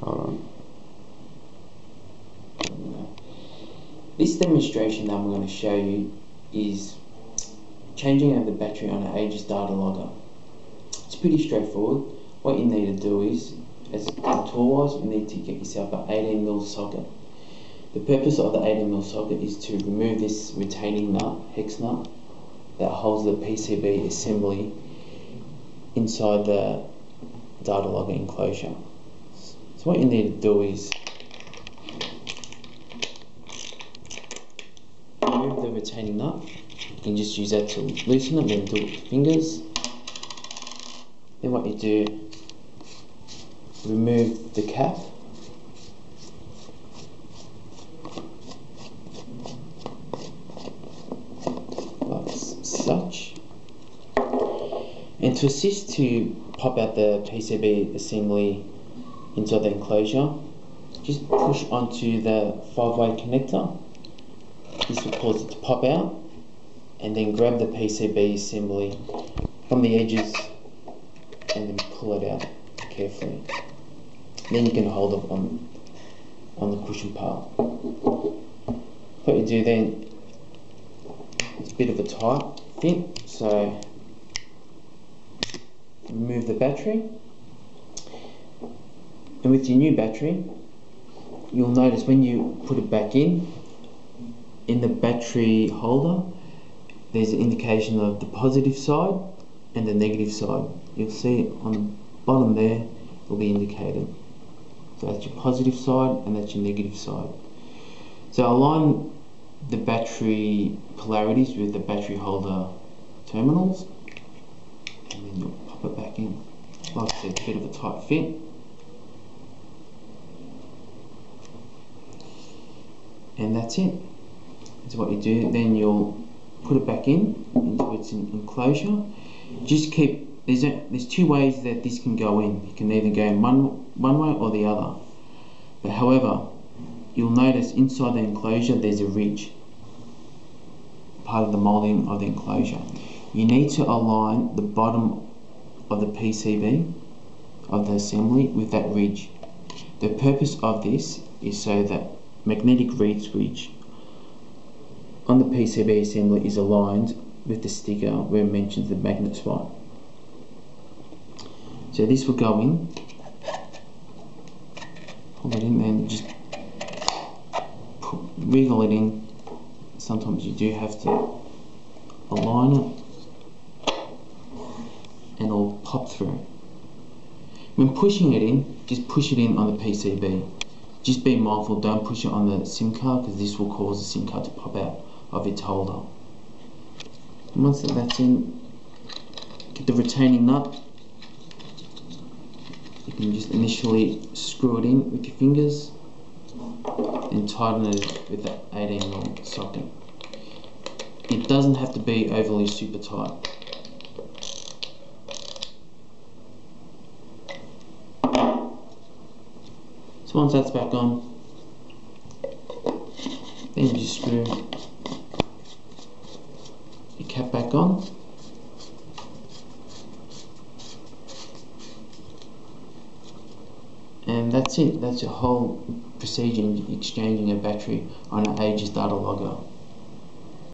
Hold on. This demonstration that I'm going to show you is changing out the battery on an Aegis data logger. It's pretty straightforward. What you need to do is, as tool wise, you need to get yourself an 18mm socket. The purpose of the 18mm socket is to remove this retaining nut, hex nut, that holds the PCB assembly inside the data logger enclosure. So what you need to do is remove the retaining nut. You can just use that to loosen it, then do it with fingers. Then what you do, remove the cap. Such. And to assist to pop out the PCB assembly inside the enclosure, just push onto the five-way connector this will cause it to pop out and then grab the PCB assembly from the edges and then pull it out carefully. Then you can hold it on, on the cushion part. What you do then, it's a bit of a tight fit, so remove the battery. And with your new battery, you'll notice when you put it back in, in the battery holder there's an indication of the positive side and the negative side. You'll see on the bottom there will be indicated. So that's your positive side and that's your negative side. So align the battery polarities with the battery holder terminals. And then you'll pop it back in. Like I said a bit of a tight fit and that's it is what you do. Then you'll put it back in into its enclosure. Just keep there's a, there's two ways that this can go in. You can either go in one one way or the other. But however, you'll notice inside the enclosure there's a ridge, part of the molding of the enclosure. You need to align the bottom of the PCB of the assembly with that ridge. The purpose of this is so that magnetic reed switch on the PCB assembly is aligned with the sticker where it mentions the magnet spot. So this will go in, pull it in and just wiggle it in. Sometimes you do have to align it and it'll pop through. When pushing it in, just push it in on the PCB. Just be mindful, don't push it on the SIM card because this will cause the SIM card to pop out of its holder. once that's in, get the retaining nut. You can just initially screw it in with your fingers and tighten it with that 18 mm socket. It doesn't have to be overly super tight. So once that's back on, then you just screw cap back on. And that's it, that's your whole procedure in exchanging a battery on an Aegis data logger.